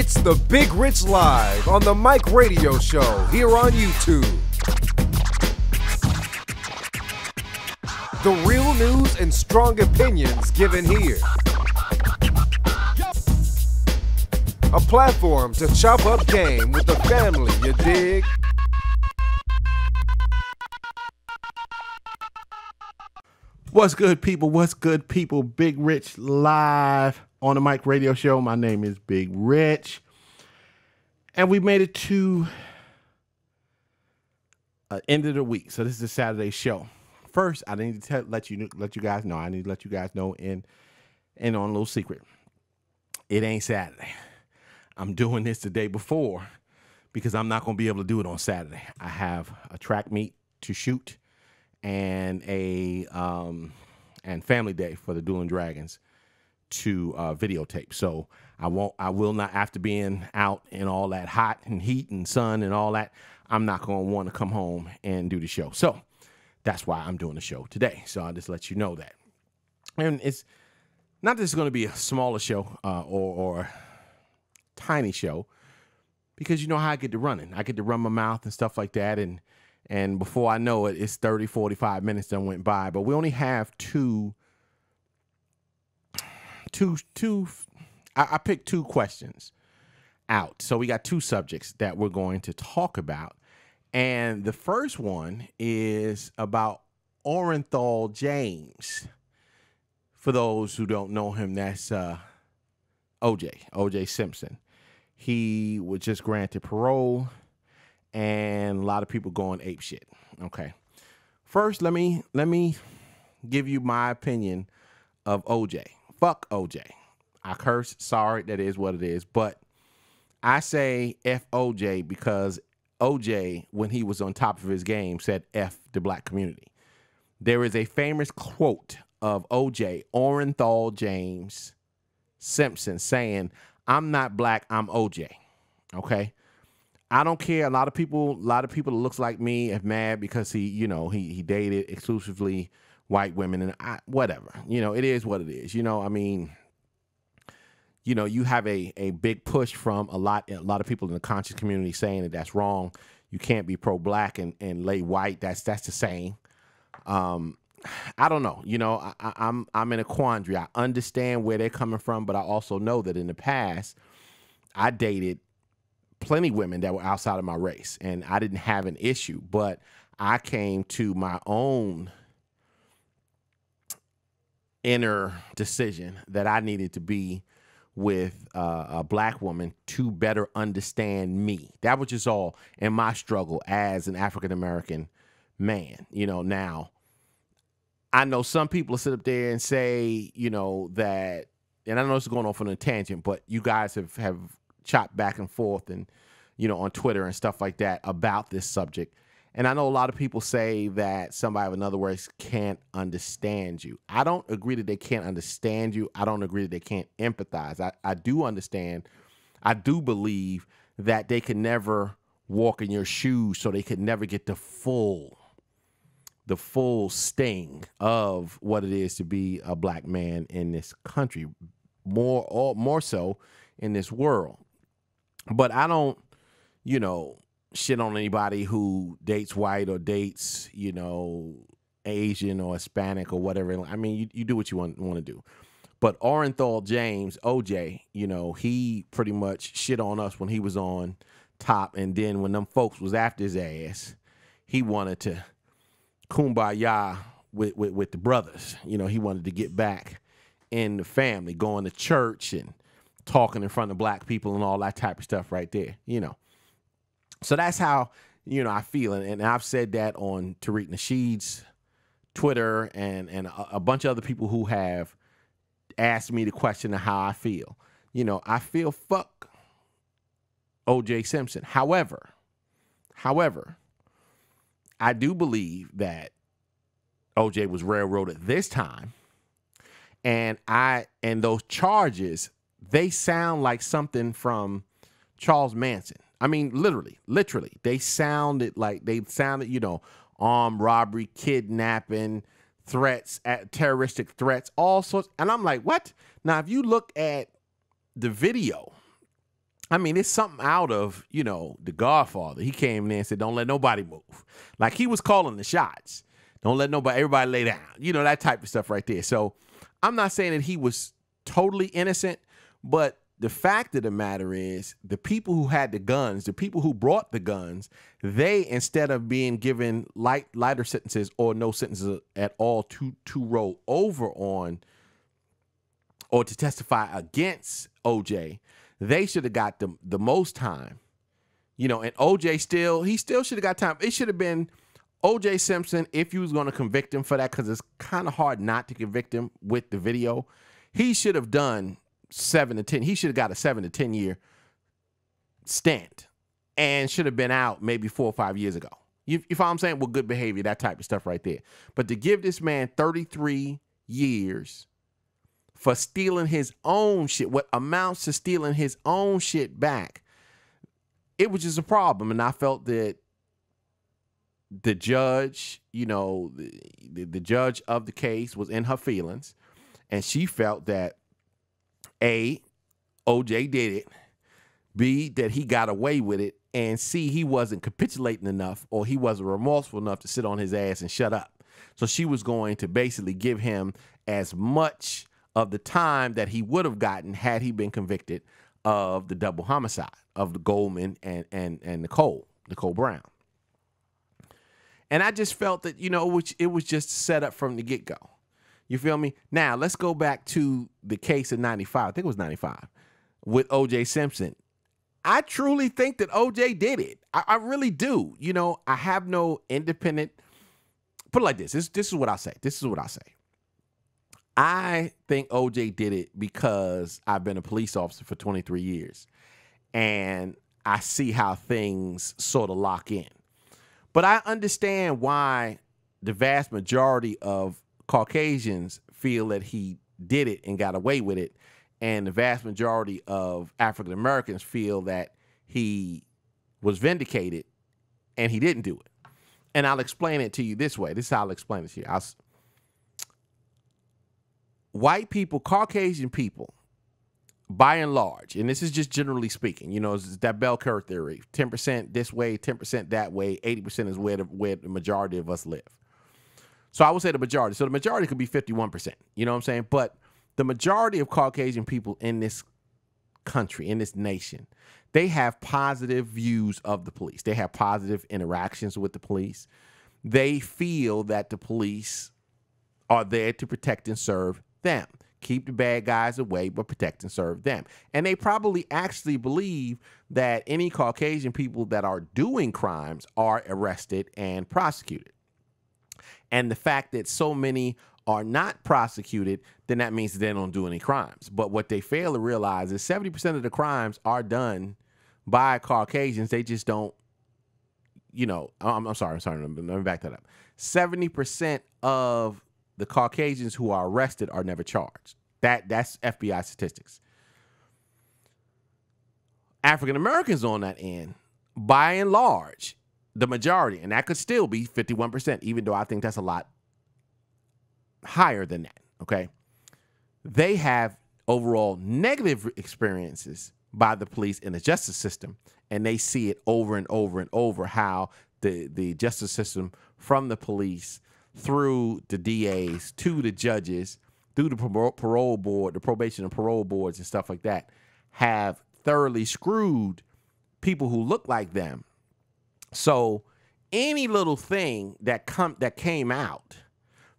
It's the Big Rich Live on the Mic Radio Show here on YouTube. The real news and strong opinions given here. A platform to chop up game with the family, you dig? What's good, people? What's good, people? Big Rich live on the Mic Radio Show. My name is Big Rich, and we made it to uh, end of the week. So this is a Saturday show. First, I need to let you let you guys know. I need to let you guys know in and on a little secret. It ain't Saturday. I'm doing this the day before because I'm not going to be able to do it on Saturday. I have a track meet to shoot and a um, and family day for the Dueling Dragons to uh, videotape. So I won't. I will not after being out in all that hot and heat and sun and all that. I'm not going to want to come home and do the show. So that's why I'm doing the show today. So I'll just let you know that. And it's not that it's going to be a smaller show uh, or, or tiny show because you know how I get to running. I get to run my mouth and stuff like that. And and before I know it, it's 30, 45 minutes that went by. But we only have two, two, two. I, I picked two questions out. So we got two subjects that we're going to talk about. And the first one is about Orenthal James. For those who don't know him, that's uh, OJ, OJ Simpson. He was just granted parole and a lot of people going ape shit. Okay. First, let me let me give you my opinion of OJ. Fuck OJ. I curse. Sorry, that is what it is. But I say F OJ because OJ, when he was on top of his game, said F the black community. There is a famous quote of OJ, Orenthal James Simpson, saying, I'm not black, I'm OJ. Okay. I don't care. A lot of people, a lot of people that looks like me are mad because he, you know, he he dated exclusively white women and I, whatever. You know, it is what it is. You know, I mean, you know, you have a a big push from a lot a lot of people in the conscious community saying that that's wrong. You can't be pro black and and lay white. That's that's the same. Um, I don't know. You know, I, I'm I'm in a quandary. I understand where they're coming from, but I also know that in the past, I dated plenty women that were outside of my race and I didn't have an issue, but I came to my own inner decision that I needed to be with uh, a black woman to better understand me. That was just all in my struggle as an African American man. You know, now I know some people sit up there and say, you know, that, and I know it's going off on a tangent, but you guys have have chopped back and forth and you know on Twitter and stuff like that about this subject. And I know a lot of people say that somebody of another race can't understand you. I don't agree that they can't understand you. I don't agree that they can't empathize. I, I do understand. I do believe that they can never walk in your shoes, so they could never get the full, the full sting of what it is to be a black man in this country, more or more so in this world. But I don't, you know, shit on anybody who dates white or dates, you know, Asian or Hispanic or whatever. I mean, you, you do what you want want to do. But Orenthal James, OJ, you know, he pretty much shit on us when he was on top, and then when them folks was after his ass, he wanted to kumbaya with, with with the brothers. You know, he wanted to get back in the family, going to church and talking in front of black people and all that type of stuff right there, you know. So that's how, you know, I feel. And, and I've said that on Tariq Nasheed's Twitter and, and a, a bunch of other people who have asked me the question of how I feel. You know, I feel fuck OJ Simpson. However, however, I do believe that OJ was railroaded this time. And I and those charges, they sound like something from Charles Manson. I mean, literally, literally, they sounded like they sounded, you know, armed robbery, kidnapping, threats, at terroristic threats, all sorts. And I'm like, what? Now, if you look at the video I mean, it's something out of, you know, The Godfather. He came in and said, Don't let nobody move. Like he was calling the shots. Don't let nobody, everybody lay down. You know, that type of stuff right there. So I'm not saying that he was totally innocent, but the fact of the matter is the people who had the guns, the people who brought the guns, they instead of being given light lighter sentences or no sentences at all to to roll over on or to testify against OJ, they should have got the the most time. You know, and OJ still he still should have got time. It should have been OJ Simpson if you was going to convict him for that because it's kind of hard not to convict him with the video. He should have done seven to ten. He should have got a seven to ten year stint and should have been out maybe four or five years ago. You, you follow what I'm saying? Well, good behavior, that type of stuff right there. But to give this man 33 years for stealing his own shit, what amounts to stealing his own shit back, it was just a problem. And I felt that the judge, you know, the, the judge of the case was in her feelings. And she felt that a, OJ did it. B, that he got away with it. And C, he wasn't capitulating enough or he wasn't remorseful enough to sit on his ass and shut up. So she was going to basically give him as much of the time that he would have gotten had he been convicted of the double homicide of the Goldman and and and Nicole, Nicole Brown. And I just felt that, you know, which it was just set up from the get-go. You feel me? Now let's go back to the case of 95. I think it was 95 with OJ Simpson. I truly think that OJ did it. I, I really do. You know, I have no independent put it like this. This this is what I say. This is what I say. I think OJ did it because I've been a police officer for 23 years and I see how things sort of lock in. But I understand why the vast majority of Caucasians feel that he did it and got away with it, and the vast majority of African Americans feel that he was vindicated and he didn't do it. And I'll explain it to you this way. This is how I'll explain it to you. I'll, white people, Caucasian people, by and large, and this is just generally speaking, you know, it's that bell curve theory 10% this way, 10% that way, 80% is where the, where the majority of us live. So I would say the majority. So the majority could be 51%. You know what I'm saying? But the majority of Caucasian people in this country, in this nation, they have positive views of the police. They have positive interactions with the police. They feel that the police are there to protect and serve them. Keep the bad guys away, but protect and serve them. And they probably actually believe that any Caucasian people that are doing crimes are arrested and prosecuted and the fact that so many are not prosecuted, then that means they don't do any crimes. But what they fail to realize is 70% of the crimes are done by Caucasians. They just don't, you know, I'm, I'm sorry, I'm sorry, let me back that up. 70% of the Caucasians who are arrested are never charged. That that's FBI statistics. African Americans on that end, by and large, the majority, and that could still be 51%, even though I think that's a lot higher than that. Okay. They have overall negative experiences by the police in the justice system, and they see it over and over and over how the, the justice system from the police through the DAs to the judges, through the parole board, the probation and parole boards, and stuff like that, have thoroughly screwed people who look like them so any little thing that come that came out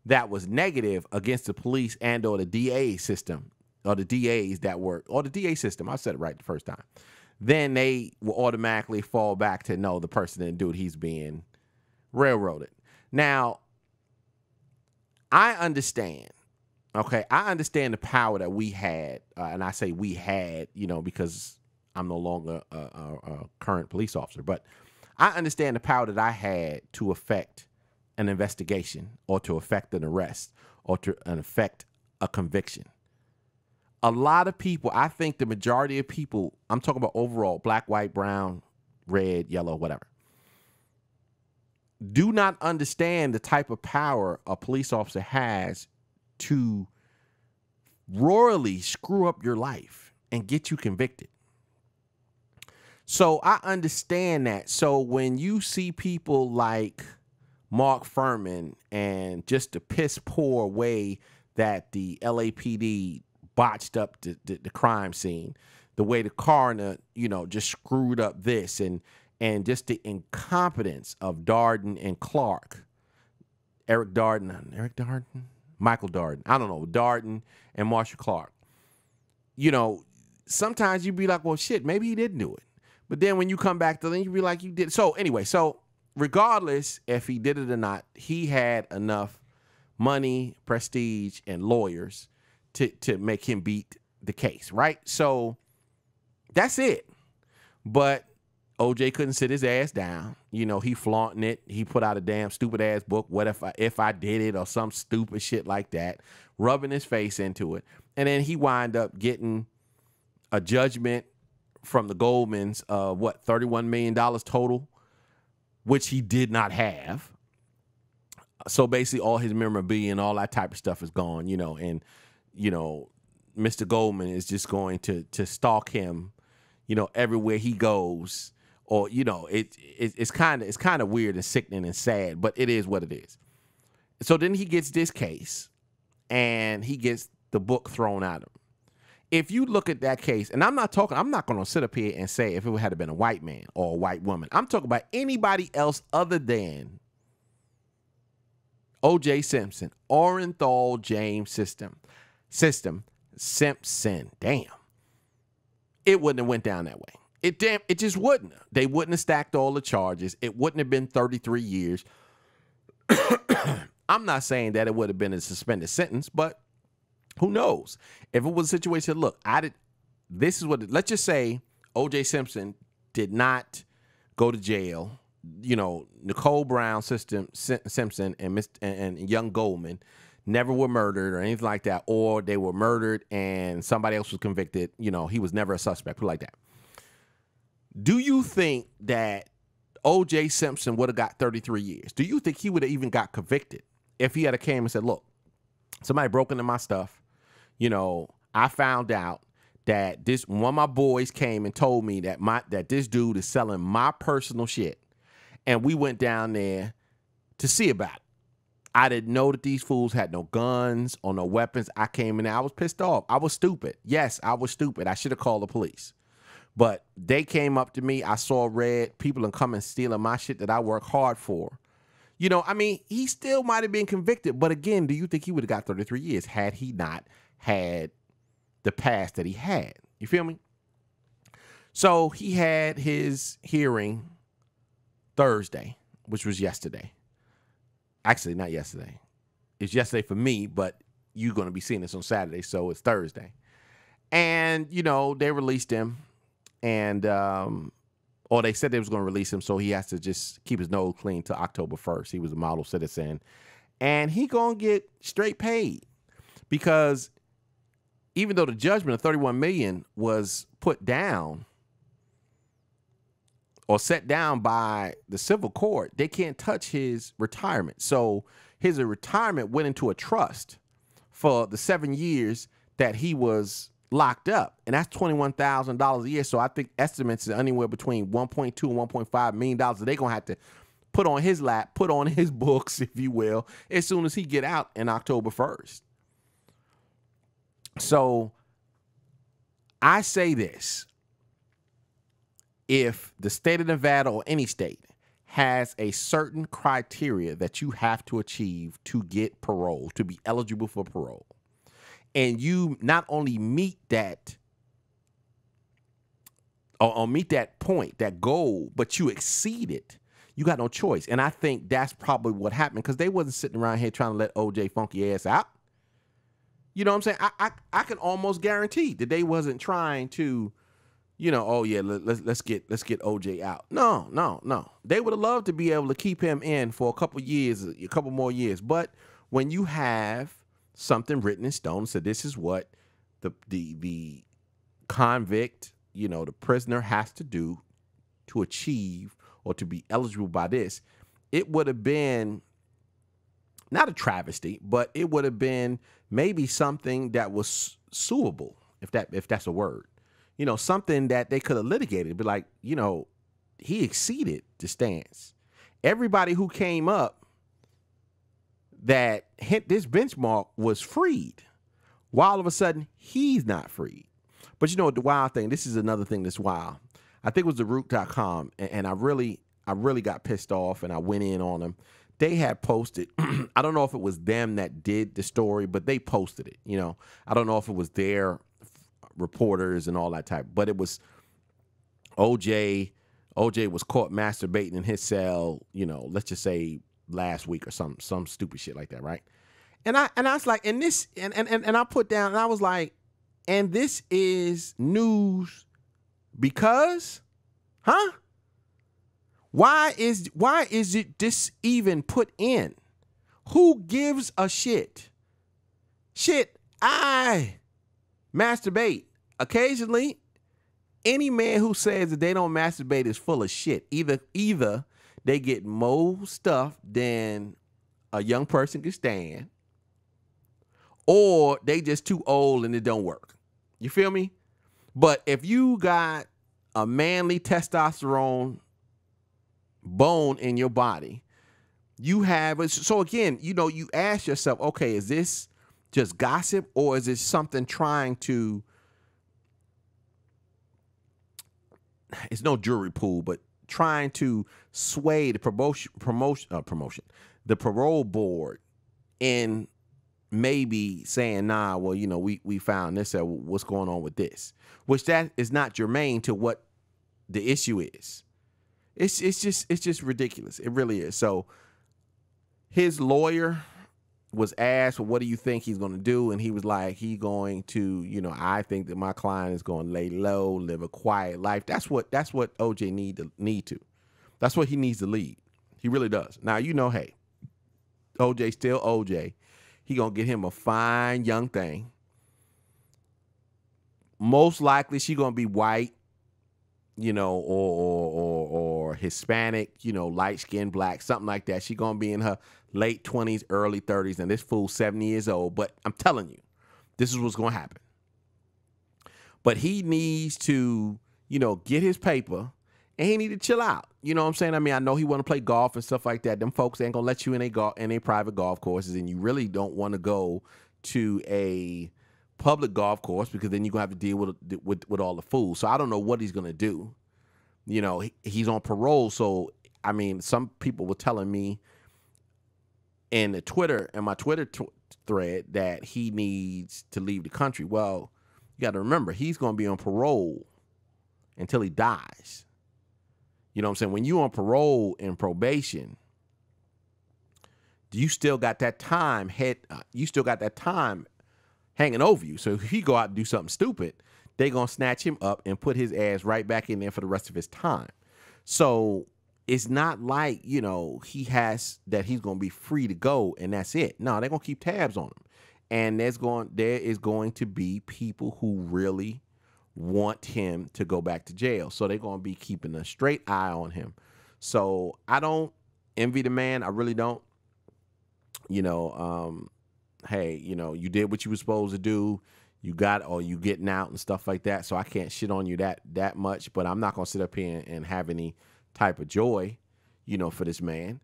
that was negative against the police and or the DA system or the DAs that were or the DA system, I said it right the first time. Then they will automatically fall back to no, the person didn't do it. He's being railroaded. Now, I understand. Okay, I understand the power that we had, uh, and I say we had, you know, because I'm no longer a, a, a current police officer, but I understand the power that I had to affect an investigation or to affect an arrest or to affect a conviction. A lot of people, I think the majority of people, I'm talking about overall black, white, brown, red, yellow, whatever, do not understand the type of power a police officer has to royally screw up your life and get you convicted. So I understand that. So when you see people like Mark Fuhrman and just the piss poor way that the LAPD botched up the, the, the crime scene, the way the coroner, you know, just screwed up this and and just the incompetence of Darden and Clark, Eric Darden, Eric Darden, Michael Darden, I don't know, Darden and Marcia Clark. You know, sometimes you'd be like, well, shit, maybe he didn't do it. But then when you come back to then you'd be like, you did. So anyway, so regardless if he did it or not, he had enough money, prestige, and lawyers to to make him beat the case, right? So that's it. But OJ couldn't sit his ass down. You know, he flaunting it. He put out a damn stupid ass book. What if I if I did it or some stupid shit like that, rubbing his face into it. And then he wind up getting a judgment from the Goldmans of what, $31 million total, which he did not have. So basically all his memorabilia and all that type of stuff is gone, you know, and you know, Mr. Goldman is just going to to stalk him, you know, everywhere he goes or you know it, it it's kind of it's kind of weird and sickening and sad but it is what it is so then he gets this case and he gets the book thrown at him if you look at that case and i'm not talking i'm not going to sit up here and say if it had been a white man or a white woman i'm talking about anybody else other than oj simpson orenthal james system system simpson damn it wouldn't have went down that way it damn it just wouldn't. They wouldn't have stacked all the charges. It wouldn't have been 33 years. I'm not saying that it would have been a suspended sentence, but who knows? If it was a situation, look, I did this is what let's just say OJ Simpson did not go to jail. You know, Nicole Brown, system Simpson, and Mr. and young Goldman never were murdered or anything like that, or they were murdered and somebody else was convicted. You know, he was never a suspect, like that. Do you think that O.J. Simpson would have got 33 years? Do you think he would have even got convicted if he had a came and said, "Look, somebody broke into my stuff. You know, I found out that this one of my boys came and told me that my that this dude is selling my personal shit, and we went down there to see about it." I didn't know that these fools had no guns or no weapons. I came in there. I was pissed off. I was stupid. Yes, I was stupid. I should have called the police. But they came up to me. I saw red. People are coming stealing my shit that I work hard for. You know, I mean, he still might have been convicted. But again, do you think he would have got 33 years had he not had the past that he had? You feel me? So he had his hearing Thursday, which was yesterday. Actually, not yesterday. It's yesterday for me, but you're going to be seeing this on Saturday, so it's Thursday. And, you know, they released him and um, or they said they was going to release him, so he has to just keep his nose clean to October first. He was a model citizen, and he gonna get straight paid because even though the judgment of 31 million was put down or set down by the civil court, they can't touch his retirement. So his retirement went into a trust for the seven years that he was locked up, and that's twenty one thousand dollars a year. So I think estimates are anywhere between one point two and one point five million dollars. That they're gonna have to put on his lap, put on his books, if you will, as soon as he get out in October first. So I say this: if the state of Nevada or any state has a certain criteria that you have to achieve to get parole, to be eligible for parole and you not only meet that or, or, meet that point, that goal, but you exceed it, you got no choice. And I think that's probably what happened because they wasn't sitting around here trying to let OJ funky ass out. You know what I'm saying? I, I I can almost guarantee that they wasn't trying to, you know, oh yeah, let, let's let's get let's get OJ out. No, no, no. They would have loved to be able to keep him in for a couple years, a couple more years. But when you have something written in stone said this is what the the the convict, you know, the prisoner has to do to achieve or to be eligible by this, it would have been not a travesty, but it would have been maybe something that was suable, if that if that's a word. you know, something that they could have litigated. But like, you know, he exceeded the stance. Everybody who came up that hit this benchmark was freed. While all of a sudden he's not freed. But you know what the wild thing, this is another thing that's wild. I think it was the root.com and, and I really I really got pissed off and I went in on them. They had posted, I don't know if it was them that did the story, but they posted it. You know, I don't know if it was their reporters and all that type, but it was OJ. OJ was caught masturbating in his cell, you know, let's just say last week or some some stupid shit like that, right? And I and I was like, and this and and and I put down and I was like, and this is news because, huh? Why is why is it this even put in? Who gives a shit? Shit, I masturbate occasionally. Any man who says that they don't masturbate is full of shit. Either either they get more stuff than a young person can stand, or they just too old and it don't work. You feel me? But if you got a manly testosterone bone in your body, you have. So again, you know, you ask yourself, okay, is this just gossip or is it something trying to it's no jury pool, but trying to sway the promotion promotion uh, promotion the parole board in maybe saying nah well you know we we found this what's going on with this? Which that is not germane to what the issue is it's it's just it's just ridiculous it really is so his lawyer was asked, well, what do you think he's going to do? And he was like, he going to, you know, I think that my client is going to lay low, live a quiet life. That's what that's what OJ need to need to. That's what he needs to lead. He really does. Now, you know, hey, OJ still OJ. He to get him a fine young thing. Most likely she going to be white, you know, or or, or Hispanic, you know, light skinned black, something like that. She going to be in her late 20s, early 30s, and this fool 70 years old. But I'm telling you, this is what's going to happen. But he needs to, you know, get his paper and he need to chill out. You know what I'm saying? I mean, I know he want to play golf and stuff like that. Them folks ain't gonna let you in a golf in a private golf courses, and you really don't want to go to a public golf course because then you're gonna have to deal with with with all the fools. So I don't know what he's gonna do. You know, he, he's on parole, so I mean, some people were telling me in the Twitter and my Twitter t- thread that he needs to leave the country. Well, you got to remember he's going to be on parole until he dies. You know what I'm saying? When you're on parole and probation, you still got that time head. Uh, you still got that time hanging over you. So if he go out and do something stupid, they gonna snatch him up and put his ass right back in there for the rest of his time. So it's not like you know he has that he's to be free to go and that's it. No, they're to keep tabs on him, and there's going there is going to be people who really want him to go back to jail. So they're to be keeping a straight eye on him. So I don't envy the man. I really don't. You know, um, hey, you know, you did what you were supposed to do. You got or you getting out and stuff like that. So I can't shit on you that that much. But I'm not gonna sit up here and, and have any type of joy, you know, for this man.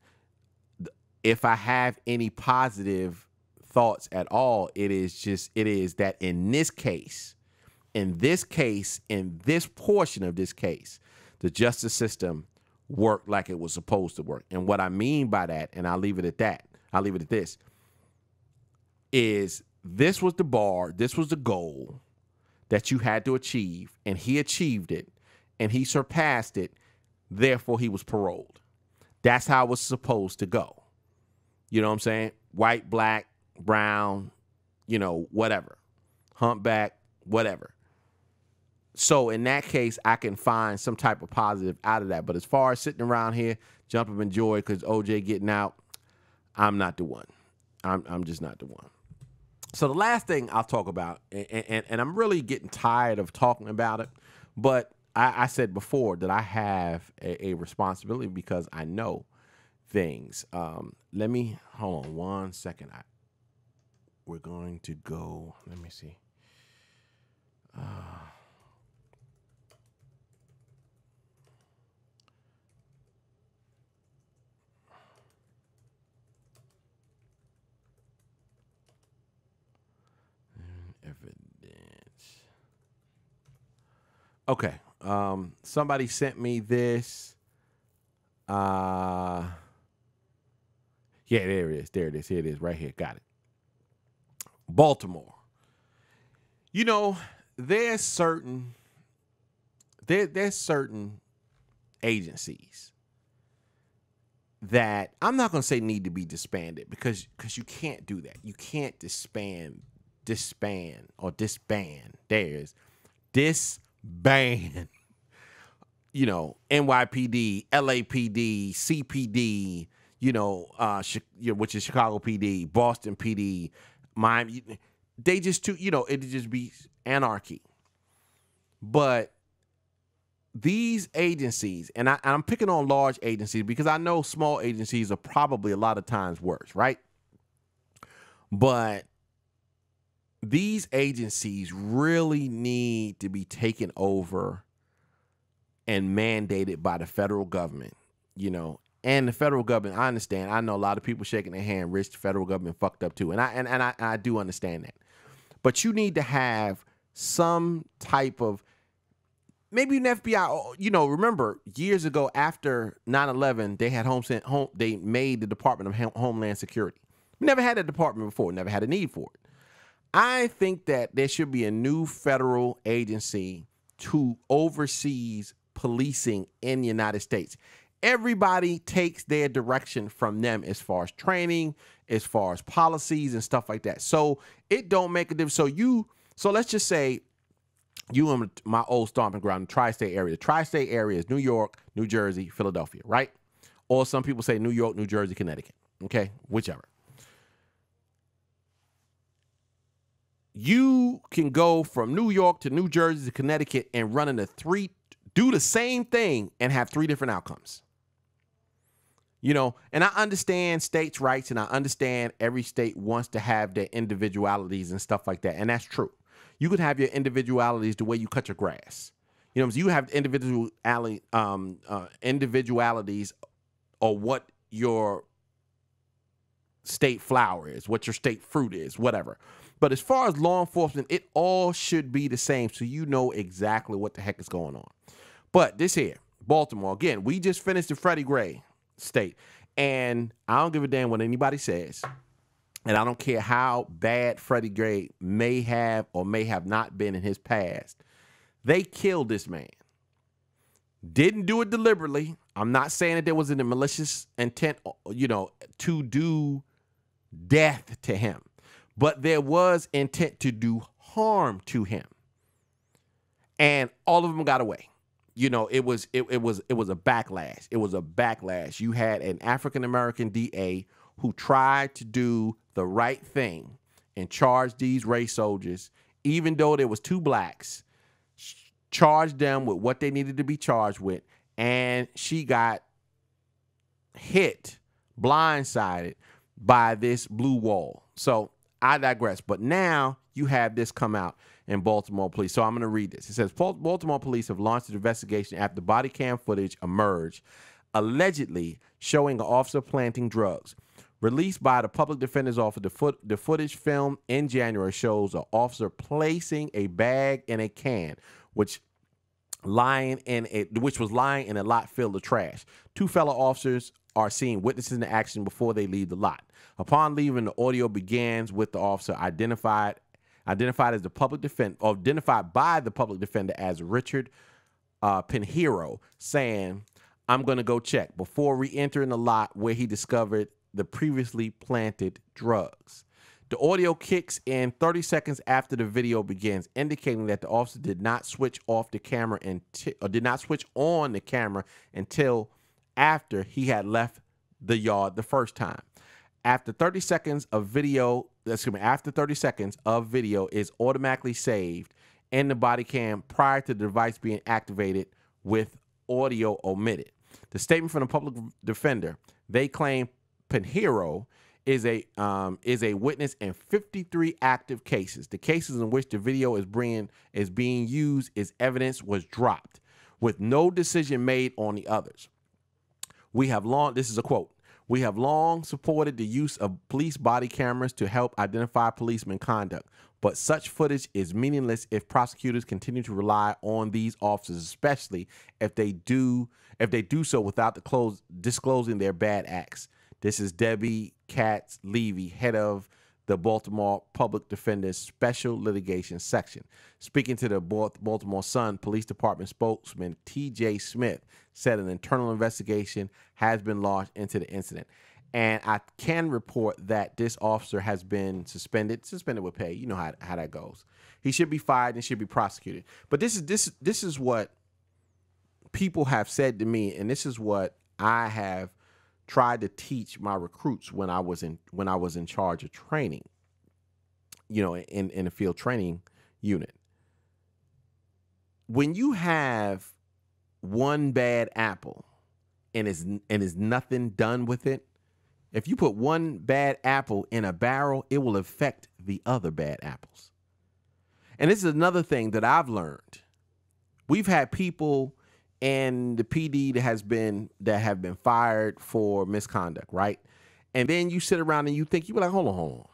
If I have any positive thoughts at all, it is just it is that in this case, in this case, in this portion of this case, the justice system worked like it was supposed to work. And what I mean by that, and I'll leave it at that, I'll leave it at this, is this was the bar, this was the goal that you had to achieve, and he achieved it, and he surpassed it, Therefore, he was paroled. That's how it was supposed to go. You know what I'm saying? White, black, brown, you know, whatever. Humpback, whatever. So in that case, I can find some type of positive out of that. But as far as sitting around here, jumping in joy because OJ getting out, I'm not the one. I'm, I'm just not the one. So the last thing I'll talk about, and, and, and I'm really getting tired of talking about it, but I, I said before that I have a, a, responsibility because I know things. Um, let me hold on one second. I, we're going to go. Let me see. Uh, Okay. Um, somebody sent me this. Uh yeah, there it is. There it is. Here it is. Right here. Got it. Baltimore. You know, there's certain there there's certain agencies that I'm not going to say need to be disbanded because because you can't do that. You can't disband disband or disband. There's disband. You know, NYPD, LAPD, CPD, you know, uh, which is Chicago PD, Boston PD, Miami. They just too, you know, it'd just be anarchy. But these agencies, and, I, am picking on large agencies because I know small agencies are probably a lot of times worse, right? But these agencies really need to be taken over and mandated by the federal government, you know. And the federal government, I understand. I know a lot of people shaking their hand, rich the federal government fucked up too. And I and, and I, I do understand that. But you need to have some type of maybe an FBI, you know, remember years ago after 9-11, they had home, sent, home they made the Department of Homeland Security. We never had a department before, never had a need for it. I think that there should be a new federal agency to oversees policing in the United States. Everybody takes their direction from them as far as training, as far as policies and stuff like that. So it don't make a difference. So you, so let's just say you and my old stomping ground, tri-state area. The tri-state area is New York, New Jersey, Philadelphia, right? Or some people say New York, New Jersey, Connecticut. Okay, whichever. You can go from New York to New Jersey to Connecticut and run into three, do the same thing and have three different outcomes. You know, and I understand states' rights and I understand every state wants to have their individualities and stuff like that. And that's true you could have your individualities the way you cut your grass. You know, you have individual um, uh, individualities or what your state flower is, what your state fruit is, whatever. But as far as law enforcement, it all should be the same, so you know exactly what the heck is going on. But this here, Baltimore, again, we just finished the Freddie Gray state, and I don't give a damn what anybody says and I don't care how bad Freddie Gray may have or may have not been in his past, they killed this man. Didn't do it deliberately. I'm not saying that there was a malicious intent, you know, to do death to him, but there was intent to do harm to him. And all of them got away. You know, it was it, it was it was a backlash. It was a backlash. You had an African American DA who tried to do the right thing and charge these race soldiers, even though there was two blacks, charged them with what they needed to be charged with, and she got hit, blindsided by this blue wall. So I digress. But now you have this come out in Baltimore police. So I'm going to read this. It says Baltimore police have launched an investigation after body cam footage emerged, allegedly showing an officer planting drugs. Released by the public defender's office, the, foot, the footage filmed in January shows an officer placing a bag in a can, which lying in which was lying in a lot filled with trash. Two fellow officers are seen witnessing the action before they leave the lot. Upon leaving, the audio begins with the officer identified identified as the public defender, identified by the public defender as Richard uh, Pinheiro, saying, "I'm going to go check." Before re-entering the lot where he discovered the previously planted drugs. The audio kicks in 30 seconds after the video begins, indicating that the officer did not switch off the camera and or did not switch on the camera until after he had left the yard the first time. After 30 seconds of video, excuse me, after 30 seconds of video is automatically saved in the body cam prior to the device being activated with audio omitted. The statement from the public defender, they claim Pinheiro is a um, is a witness in 53 active cases. The cases in which the video is being is being used as evidence was dropped, with no decision made on the others. We have long. This is a quote. We have long supported the use of police body cameras to help identify policeman conduct. but such footage is meaningless if prosecutors continue to rely on these officers, especially if they do if they do so without the close, disclosing their bad acts. This is Debbie Katz Levi, head of the Baltimore Public Defender's Special Litigation Section. Speaking to the Baltimore Sun Police Department spokesman T.J. Smith said an internal investigation has been launched into the incident. And I can report that this officer has been suspended, suspended with pay. You know how, how that goes. He should be fired and should be prosecuted. But this is this this is what people have said to me, and this is what I have tried to teach my recruits when I was in when I was in charge of training, you know, in, in a field training unit. When you have one bad apple and is and is nothing done with it, if you put one bad apple in a barrel, it will affect the other bad apples. And this is another thing that I've learned. We've had people and the PD that has been that have been fired for misconduct, right? And then you sit around and you think you be like, hold on, hold on.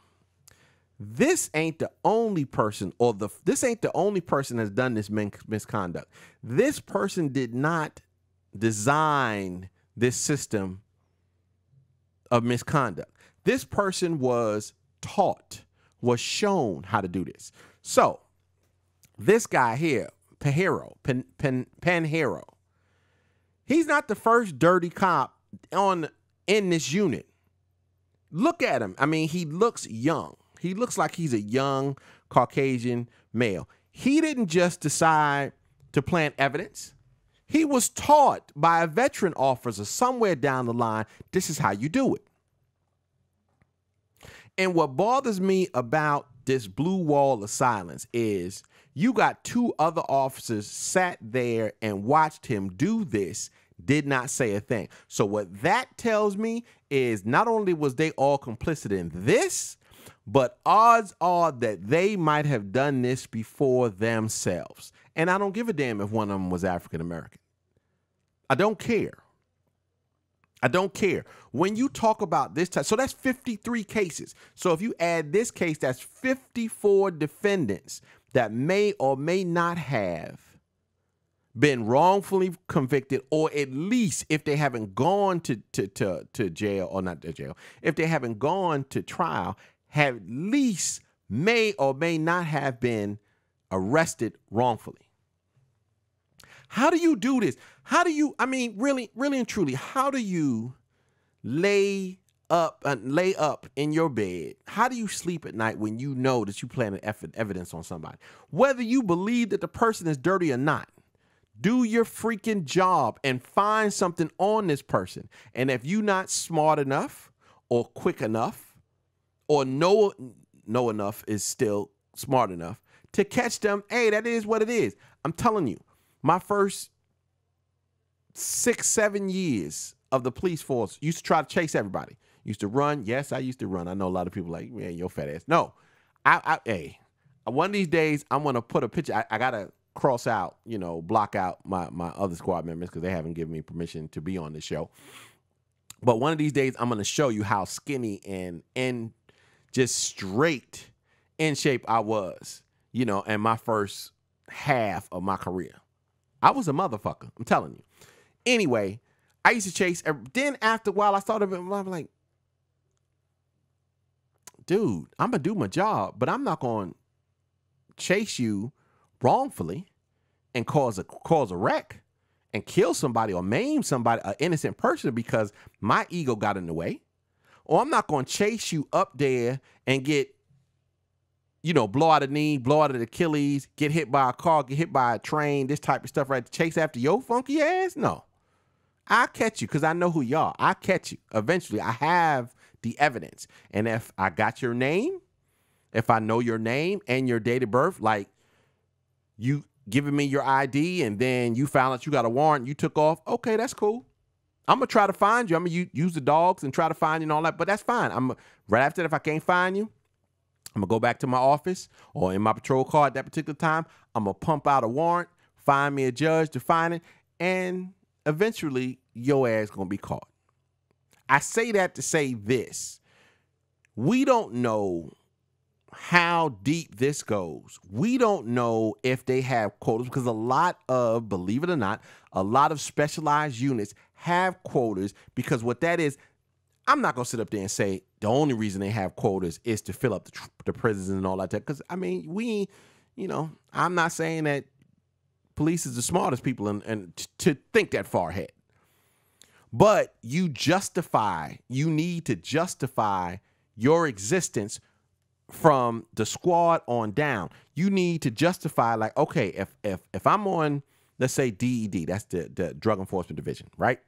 This ain't the only person, or the this ain't the only person that's done this misconduct. This person did not design this system of misconduct. This person was taught, was shown how to do this. So, this guy here, Pajero, Pen, Panhero, He's not the first dirty cop on in this unit. Look at him. I mean, he looks young. He looks like he's a young Caucasian male. He didn't just decide to plant evidence. He was taught by a veteran officer somewhere down the line this is how you do it. And what bothers me about this blue wall of silence is you got two other officers sat there and watched him do this, did not say a thing. So what that tells me is not only was they all complicit in this, but odds are that they might have done this before themselves. And I don't give a damn if one of them was African American. I don't care. I don't care. When you talk about this type, so that's 53 cases. So if you add this case, that's 54 defendants that may or may not have been wrongfully convicted, or at least if they haven't gone to, to, to, to jail or not to jail, if they haven't gone to trial, have at least may or may not have been arrested wrongfully. How do you do this? How do you, I mean, really, really and truly, how do you lay up uh, lay up in your bed how do you sleep at night when you know that you planted evidence on somebody whether you believe that the person is dirty or not do your freaking job and find something on this person and if you're not smart enough or quick enough or know know enough is still smart enough to catch them hey that is what it is i'm telling you my first six seven years of the police force used to try to chase everybody Used to run. Yes, I used to run. I know a lot of people like, man, your fat ass. No, I, I hey, one of these days I'm gonna put a picture. I, I gotta cross out, you know, block out my my other squad members because they haven't given me permission to be on the show. But one of these days I'm gonna show you how skinny and and just straight in shape I was, you know, in my first half of my career. I was a motherfucker. I'm telling you. Anyway, I used to chase. Then after a while, I started. I'm like, dude, I'm gonna do my job, but I'm not gonna chase you wrongfully and cause a cause a wreck and kill somebody or maim somebody, an innocent person, because my ego got in the way. Or I'm not gonna chase you up there and get, you know, blow out a knee, blow out an Achilles, get hit by a car, get hit by a train, this type of stuff, right? Chase after your funky ass? No. I'll catch you because I know who are. I catch you. Eventually, I have the evidence. And if I got your name, if I know your name and your date of birth, like you giving me your ID and then you found out you got a warrant, you took off, okay, that's cool. I'm gonna try to find you. I'm gonna use the dogs and try to find you and all that, but that's fine. I'm right after that. If I can't find you, I'm gonna go back to my office or in my patrol car at that particular time. I'm gonna pump out a warrant, find me a judge to find it, and eventually your ass gonna be caught. I say that to say this. We don't know how deep this goes. We don't know if they have quotas because a lot of, believe it or not, a lot of specialized units have quotas because what that is, I'm not gonna sit up there and say the only reason they have quotas is to fill up the, tr- the prisons and all that. Because I mean, we, you know, I'm not saying that police is the smartest people and, and t- to think that far ahead. But you justify, you need to justify your existence from the squad on down. You need to justify, like, okay, if if if I'm on, let's say DED, that's the, the Drug Enforcement Division, right?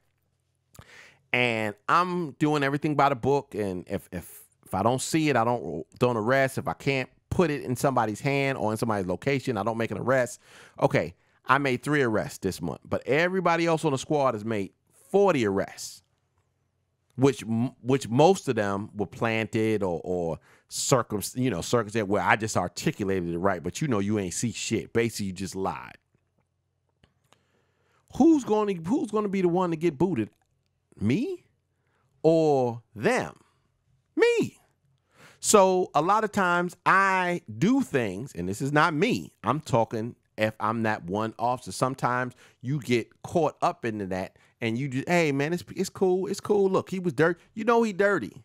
And I'm doing everything by the book, and if if if I don't see it, I don't don't arrest. If I can't put it in somebody's hand or in somebody's location, I don't make an arrest. Okay, I made three arrests this month, but everybody else on the squad has made 40 arrests, which which most of them were planted or or circum you know circumstance where I just articulated it right, but you know you ain't see shit. Basically, you just lied. Who's going to who's going to be the one to get booted? Me or them? Me. So a lot of times I do things, and this is not me. I'm talking if I'm that one officer. Sometimes you get caught up into that and you just, hey man, it's it's cool, it's cool. Look, he was dirty. You know he dirty.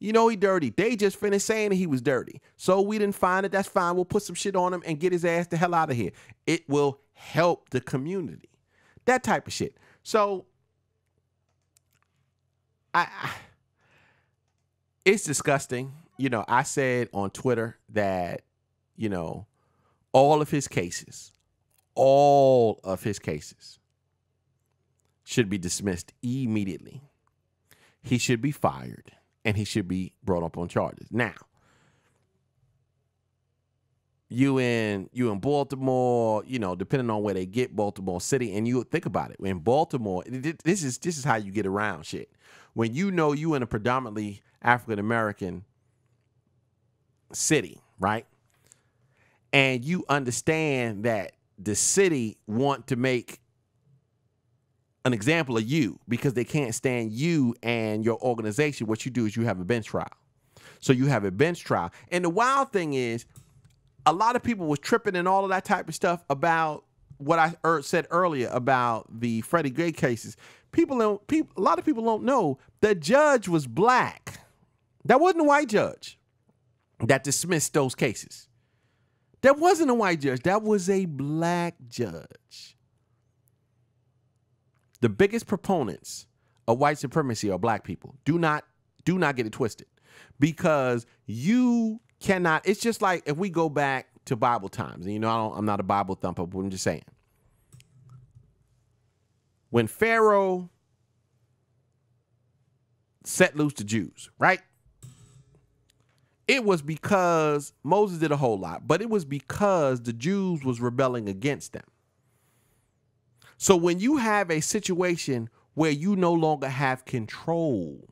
You know he dirty. They just finished saying he was dirty. So we didn't find it. That's fine. We'll put some shit on him and get his ass the hell out of here. It will help the community. That type of shit. So I, it's disgusting. You know, I said on Twitter that, you know, all of his cases, all of his cases should be dismissed immediately. He should be fired and he should be brought up on charges. Now, you in you in Baltimore, you know, depending on where they get Baltimore City, and you think about it. In Baltimore, this is this is how you get around shit. When you know you in a predominantly African American city, right? And you understand that the city want to make an example of you because they can't stand you and your organization. What you do is you have a bench trial. So you have a bench trial. And the wild thing is, a lot of people was tripping and all of that type of stuff about what I er, said earlier about the Freddie Gray cases. People don't. People, a lot of people don't know the judge was black. That wasn't a white judge that dismissed those cases. That wasn't a white judge. That was a black judge the biggest proponents of white supremacy are black people. Do not do not get it twisted. Because you cannot it's just like if we go back to Bible times. And you know I am not a Bible thumper, but I'm just saying. When Pharaoh set loose the Jews, right? It was because Moses did a whole lot, but it was because the Jews was rebelling against them. So when you have a situation where you no longer have control,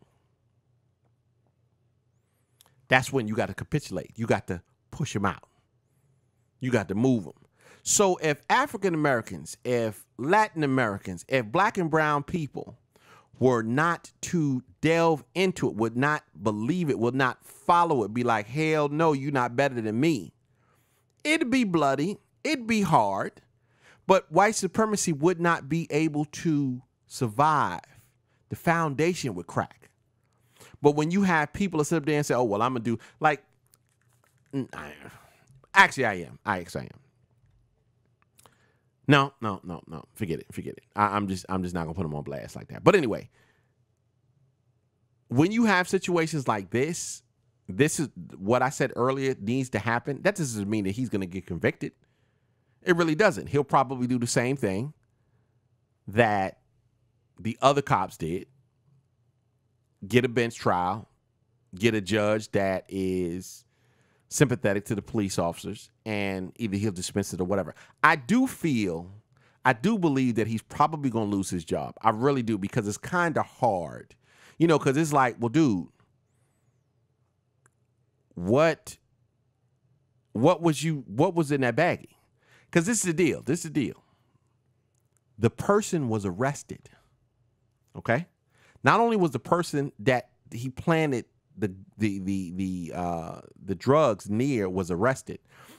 that's when you got to capitulate. You got to push them out. You got to move them. So if African Americans, if Latin Americans, if black and brown people were not to delve into it, would not believe it, would not follow it, be like, hell no, you're not better than me. It'd be bloody. It'd be hard. But white supremacy would not be able to survive. The foundation would crack. But when you have people that sit up there and say, oh, well, I'm going to do, like, actually, I am. I actually am. No, no, no, no. Forget it. Forget it. I, am just, I'm just not gonna put them on blast like that. But anyway, when you have situations like this, this is what I said earlier needs to happen. That doesn't mean that he's gonna get convicted. It really doesn't. He'll probably do the same thing that the other cops did get a bench trial, get a judge that is sympathetic to the police officers, and either he'll dismiss it or whatever. I do feel, I do believe that he's probably going to lose his job. I really do because it's kind of hard. You know, because it's like, well, dude, what what was you what was in that baggie? Because this is the deal. This is the deal. The person was arrested. Okay? Not only was the person that he planted the the the the uh, the drugs near was arrested,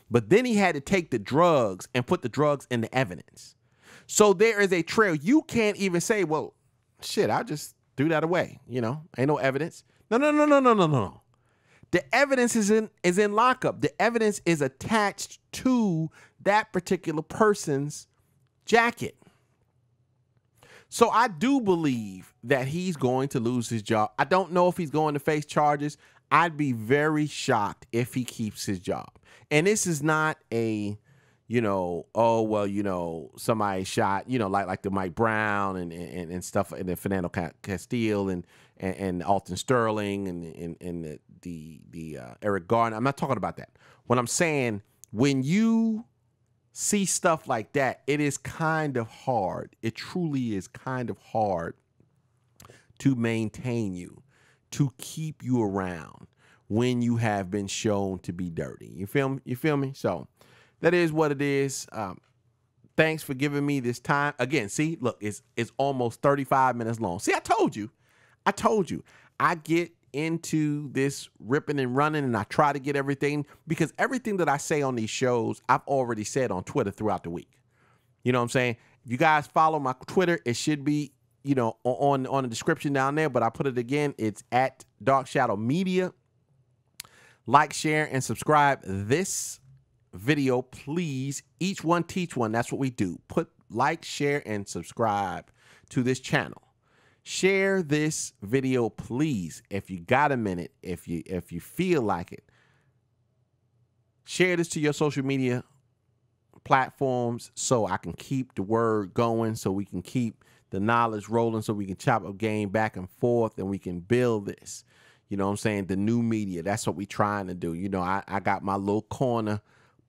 but then he had to take the drugs and put the drugs in the evidence. So there is a trail. You can't even say, "Well, shit, I just threw that away." You know, ain't no evidence. No, no, no, no, no, no, no. The evidence is in is in lockup. The evidence is attached to that particular person's jacket. So I do believe that he's going to lose his job. I don't know if he's going to face charges. I'd be very shocked if he keeps his job. And this is not a, you know, oh well, you know, somebody shot, you know, like like the Mike Brown and and, and stuff, and the Philando Castile and, and and Alton Sterling and and, and the the, the uh, Eric Garner. I'm not talking about that. What I'm saying, when you see stuff like that, it is kind of hard. It truly is kind of hard to maintain you, to keep you around when you have been shown to be dirty. You feel me? You feel me? So that is what it is. Um, thanks for giving me this time. Again, see, look, it's it's almost 35 minutes long. See, I told you. I told you. I get into this ripping and running and I try to get everything because everything that I say on these shows, I've already said on Twitter throughout the week. You know what I'm saying? If you guys follow my Twitter, it should be, you know, on on the description down there, but I put it again. It's at Dark Shadow Media. Like, share, and subscribe this video, please. Each one teach one. That's what we do. Put like, share, and subscribe to this channel share this video please if you got a minute if you if you feel like it. Share this to your social media platforms so i can keep the word going so we can keep the knowledge rolling so we can chop up game back and forth and we can build this. You know what i'm saying? The new media that's what we're trying to do. You know i, I got my little corner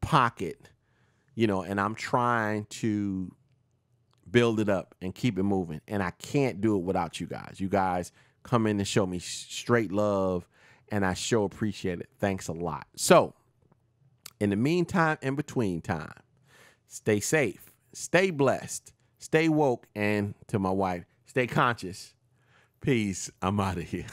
pocket you know and i'm trying to build it up and keep it moving. And I can't do it without you guys. You guys come in and show me straight love, and I sure appreciate it. Thanks a lot. So, in the meantime, in between time, stay safe, stay blessed, stay woke, and to my wife, stay conscious. Peace. I'm out of here.